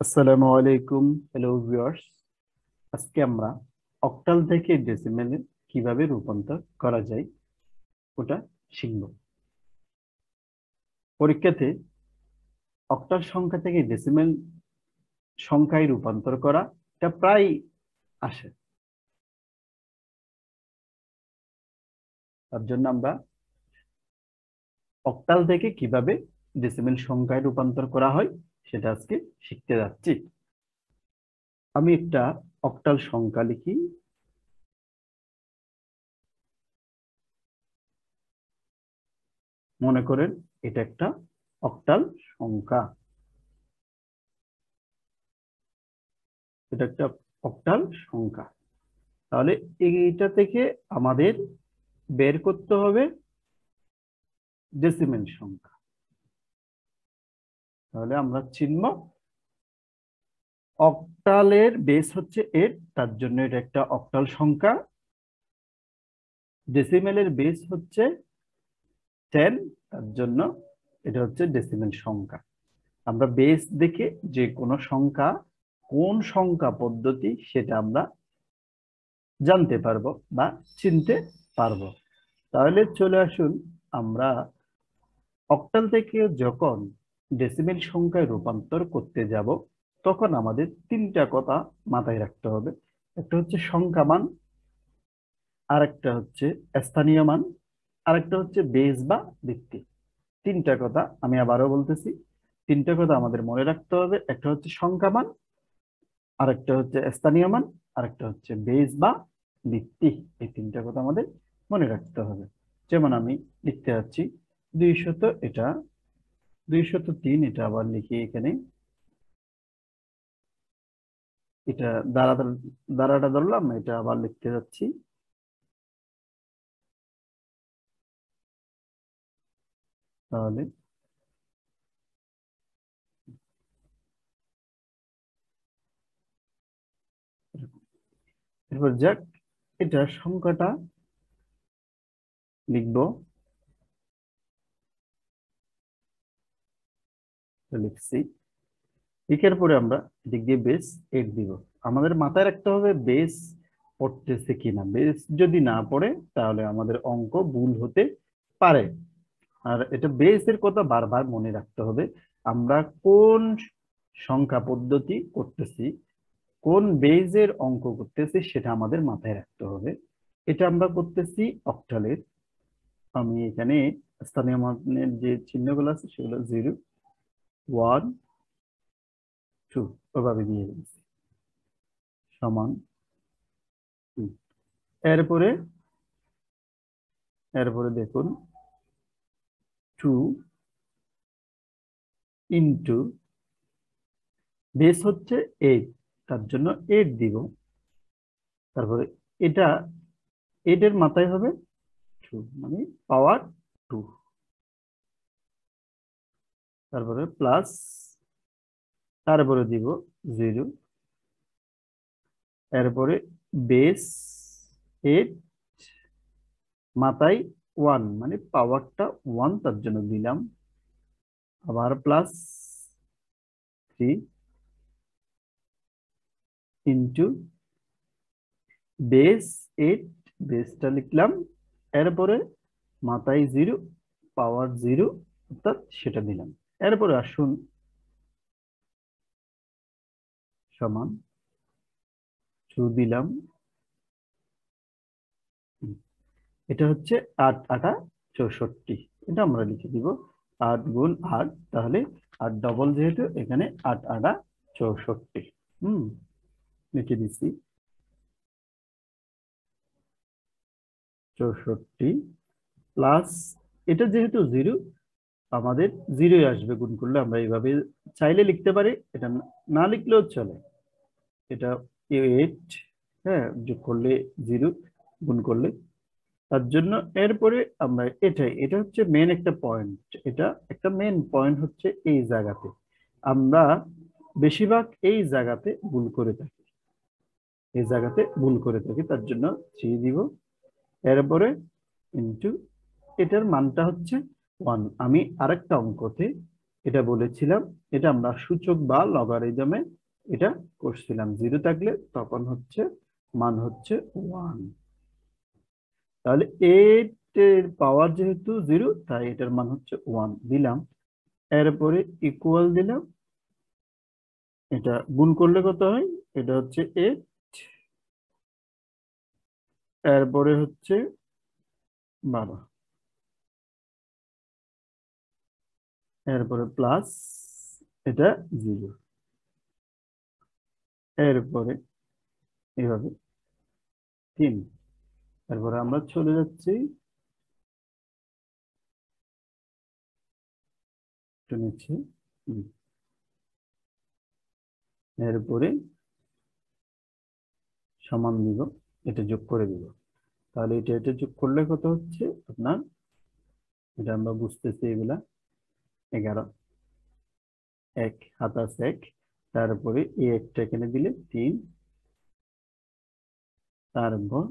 আসসালামু আলাইকুম hello viewers আজকে আমরা অক্টাল থেকে ডেসিমেলে কীভাবে রূপান্তর করা যায় ওটা শিখব। পরীক্ষাতে অক্টাল সংখ্যা থেকে ডেসিমেল সংখ্যায় রূপান্তর করা এটা প্রায় আসে। তার জন্য আমরা অক্টাল থেকে কীভাবে ডেসিমেল সংখ্যায় রূপান্তর করা হয় সেটা আজকে শিখতে যাচ্ছি। আমি একটা অক্টাল সংখ্যা লিখি। মনে করেন এটা একটা অক্টাল সংখ্যা। এটা একটা অক্টাল সংখ্যা। তাহলে এইটা থেকে আমাদের বের করতে হবে ডেসিমেল সংখ্যা। তাহলে আমরা চিনব। অক্টালের বেস হচ্ছে এর তার জন্য এটা একটা অক্টাল সংখ্যা। ডেসিমেলের বেস হচ্ছে টেন তার জন্য এটা হচ্ছে ডেসিমেল সংখ্যা। আমরা বেস দেখে যে কোনো সংখ্যা, কোন সংখ্যা পদ্ধতি সেটা আমরা জানতে পারব বা চিনতে পারব। তাহলে চলে আসুন আমরা অক্টাল থেকে যখন ডেসিমেল সংখ্যায় রূপান্তর করতে যাব, তখন আমাদের তিনটা কথা মাথায় রাখতে হবে। একটা হচ্ছে সংখ্যা মান, আরেকটা হচ্ছে স্থানীয় মান, আরেকটা হচ্ছে বেস বা ভিত্তি। তিনটা কথা আমি আবারও বলতেছি। তিনটা কথা আমাদের মনে রাখতে হবে। একটা হচ্ছে সংখ্যা মান, আরেকটা হচ্ছে স্থানীয় মান, আরেকটা হচ্ছে বেস বা ভিত্তি। এই তিনটা কথা আমাদের মনে রাখতে হবে। যেমন আমি লিখতে যাচ্ছি, দুইশত এটা দুইশত তিন এটা আবার লিখি এখানে। এটা দ্বারা দ্বারাটা ধরলাম, এটা আবার লিখতে যাচ্ছি। তাহলে এরপর যাক, এটা সংখ্যাটা লিখব। লিখছি লিখার পরে আমরা এদিক বেস এইট দিব। আমাদের মাথায় রাখতে হবে বেস পড়তেছে কিনা। বেস যদি না পড়ে, তাহলে আমাদের অঙ্ক ভুল হতে পারে। আর এটা বেসের কথা বারবার মনে রাখতে হবে। আমরা কোন সংখ্যা পদ্ধতি করতেছি, কোন বেজের অঙ্ক করতেছি, সেটা আমাদের মাথায় রাখতে হবে। এটা আমরা করতেছি অক্টালের আমি এখানে স্থানীয় মানের যে চিহ্নগুলো আছে, সেগুলো জিরো ওয়ান, টু, ওভাবে দিয়ে দিয়েছি সমান এরপরে এরপরে দেখুন, টু ইন্টু, বেস হচ্ছে এইট, তার জন্য এইট দিব। তারপরে এটা, এইটের মাথায় হবে টু মানে পাওয়ার টু। তারপরে প্লাস তারপরে দিব জিরো এরপরে বেস এইট মাথায় ওয়ান মানে পাওয়ারটা ওয়ান তার জন্য দিলাম। আবার plus three into base eight বেসটা লিখলাম, এরপরে মাথায় জিরো পাওয়ার জিরো অর্থাৎ সেটা দিলাম। এরপরে আসুন, সমান টু দিলাম। এটা হচ্ছে আট আটা চৌষট্টি। এটা আমরা লিখে দিব আট গুণ আট, তাহলে আট ডবল যেহেতু, এখানে আট আটা চৌষট্টি। হুম, লিখে দিচ্ছি। চৌষট্টি প্লাস এটা যেহেতু জিরো আমাদের জিরোই আসবে গুণ করলে আমরা এইভাবে চাইলে লিখতে পারি, এটা না লিখলেও চলে। এটা এইট হ্যাঁ যোগ করলে জিরো, গুণ করলে তার জন্য এরপরে আমরা এটাই, এটা হচ্ছে মেন একটা পয়েন্ট এটা একটা মেন পয়েন্ট হচ্ছে এই জায়গাতে। আমরা বেশিরভাগ এই জায়গাতে ভুল করে থাকি। এই জায়গাতে ভুল করে থাকি, তার জন্য থ্রি দিব। এরপরে ইন্টু এটার মানটা হচ্ছে ওয়ান আমি আরেকটা অঙ্কতে এটা বলেছিলাম, এটা আমরা সূচক বা লগারিদমে এটা করছিলাম। জিরো থাকলে তখন হচ্ছে মান হচ্ছে ওয়ান তাহলে এইট এর পাওয়ার যেহেতু জিরো তাই এটার মান হচ্ছে ওয়ান দিলাম, এরপরে ইকুয়াল দিলাম। এটা গুণ করলে কত হয়? এটা হচ্ছে এইট এরপরে হচ্ছে বারো। এরপরে প্লাস এটা জিরো এরপরে এইভাবে তিন। তারপরে আমরা চলে যাচ্ছি। নিচ্ছি এরপরে সমান দিব, এটা যোগ করে দিব। তাহলে এটা এটা যোগ করলে কত হচ্ছে? আপনার, এটা আমরা বুঝতেছি এগুলা। এগারো। এক হাতাশ এক। তারপরে এই একটা এখানে দিলে তিন। তারপর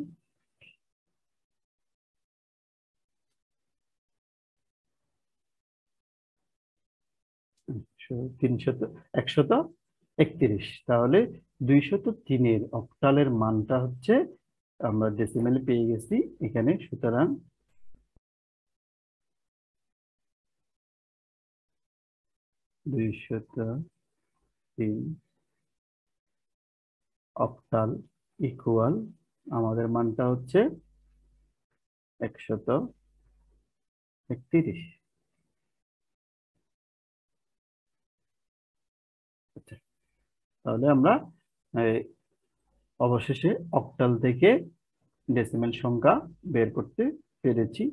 তিনশত, একশত একত্রিশ। তাহলে দুইশত তিনের অক্টালের মানটা হচ্ছে আমরা ডেসিমেলে পেয়ে গেছি। এখানে সুতরাং দুইশত তিন। অক্টাল ইকুয়াল আমাদের মানটা হচ্ছে একশত একত্রিশ। আচ্ছা, তাহলে আমরা অবশেষে অক্টাল থেকে ডেসিমেল সংখ্যা বের করতে পেরেছি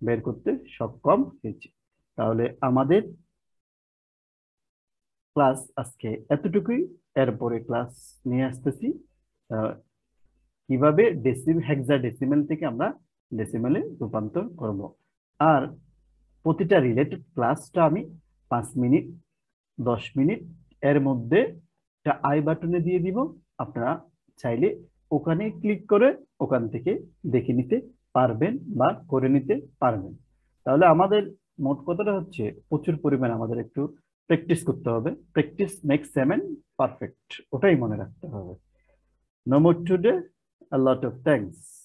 বের করতে সক্ষম হয়েছি। তাহলে আমাদের ক্লাস আজকে এতটুকুই। এরপরে ক্লাস নিয়ে আসতেছি। কীভাবে ডেসিম হেক্সা ডেসিমেল থেকে আমরা ডেসিমেলে রূপান্তর করব। আর প্রতিটা রিলেটেড ক্লাসটা আমি পাঁচ মিনিট, দশ মিনিট, এর মধ্যে একটা আই বাটনে দিয়ে দিব। আপনারা চাইলে ওখানে ক্লিক করে ওখান থেকে দেখে নিতে পারবেন বা করে নিতে পারবেন। তাহলে আমাদের মোট কথাটা হচ্ছে? প্রচুর পরিমাণ আমাদের একটু প্র্যাকটিস করতে হবে। প্র্যাকটিস মেক সেমেন পারফেক্ট ওটাই মনে রাখতে হবে। Number two today a lot of thanks.